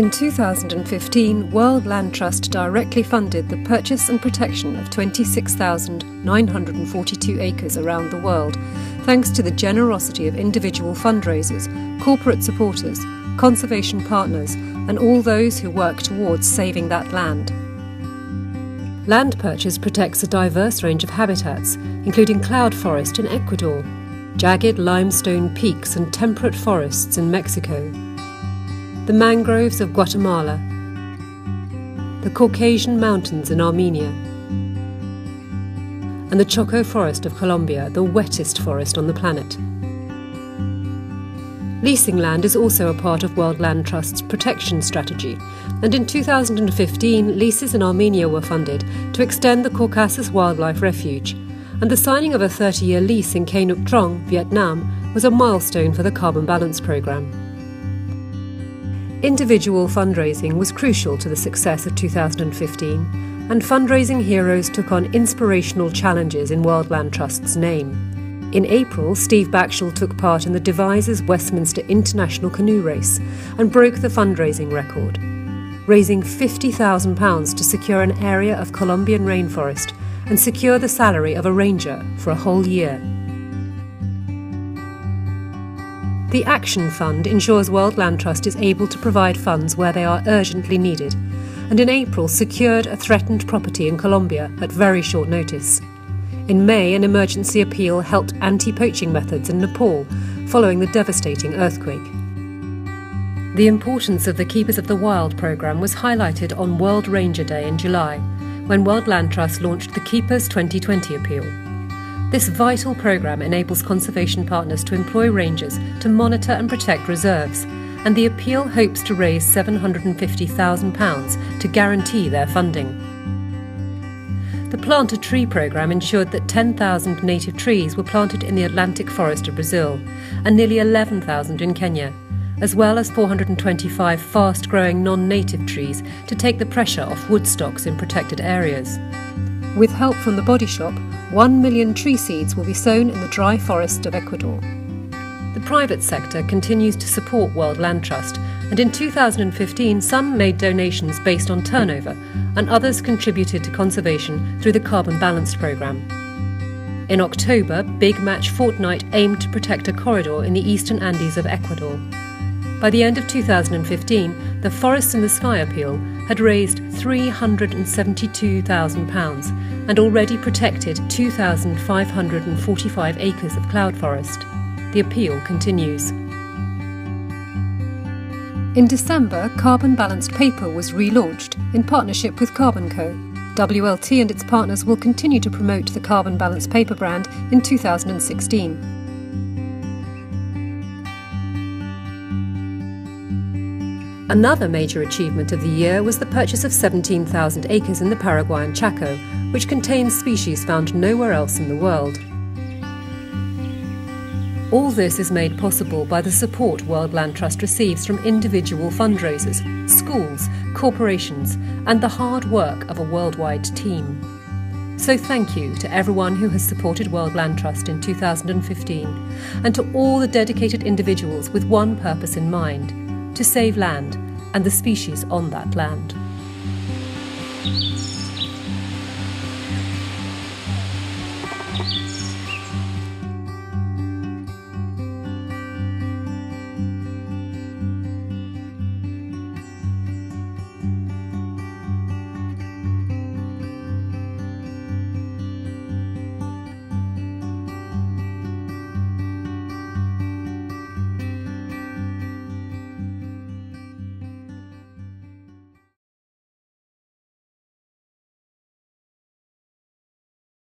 In 2015, World Land Trust directly funded the purchase and protection of 26,942 acres around the world, thanks to the generosity of individual fundraisers, corporate supporters, conservation partners, and all those who work towards saving that land. Land purchase protects a diverse range of habitats, including cloud forest in Ecuador, jagged limestone peaks and temperate forests in Mexico, the mangroves of Guatemala, the Caucasian Mountains in Armenia, and the Choco Forest of Colombia, the wettest forest on the planet. Leasing land is also a part of World Land Trust's protection strategy, and in 2015 leases in Armenia were funded to extend the Caucasus Wildlife Refuge, and the signing of a 30 year lease in Khe Nuoc Trong, Vietnam, was a milestone for the Carbon Balance Programme. Individual fundraising was crucial to the success of 2015, and fundraising heroes took on inspirational challenges in World Land Trust's name. In April, Steve Backshall took part in the Devizes Westminster International Canoe Race and broke the fundraising record, raising £50,000 to secure an area of Colombian rainforest and secure the salary of a ranger for a whole year. The Action Fund ensures World Land Trust is able to provide funds where they are urgently needed, and in April secured a threatened property in Colombia at very short notice. In May, an emergency appeal helped anti poaching methods in Nepal following the devastating earthquake. The importance of the Keepers of the Wild programme was highlighted on World Ranger Day in July, when World Land Trust launched the Keepers 2020 appeal. This vital programme enables conservation partners to employ rangers to monitor and protect reserves, and the appeal hopes to raise £750,000 to guarantee their funding. The Plant a Tree programme ensured that 10,000 native trees were planted in the Atlantic forest of Brazil and nearly 11,000 in Kenya, as well as 425 fast growing non native trees to take the pressure off wood stocks in protected areas. With help from the Body Shop, 1 million tree seeds will be sown in the dry forest of Ecuador. The private sector continues to support World Land Trust, and in 2015 some made donations based on turnover, and others contributed to conservation through the Carbon Balanced programme. In October, Big Match Fortnight aimed to protect a corridor in the eastern Andes of Ecuador. By the end of 2015, the Forests in the Sky appeal had raised £372,000 and already protected 2,545 acres of cloud forest. The appeal continues. In December, Carbon Balanced Paper was relaunched in partnership with Carbon Co. WLT and its partners will continue to promote the Carbon Balanced Paper brand in 2016. Another major achievement of the year was the purchase of 17,000 acres in the Paraguayan Chaco, which contains species found nowhere else in the world. All this is made possible by the support World Land Trust receives from individual fundraisers, schools, corporations, and the hard work of a worldwide team. So thank you to everyone who has supported World Land Trust in 2015, and to all the dedicated individuals with one purpose in mind to save land and the species on that land.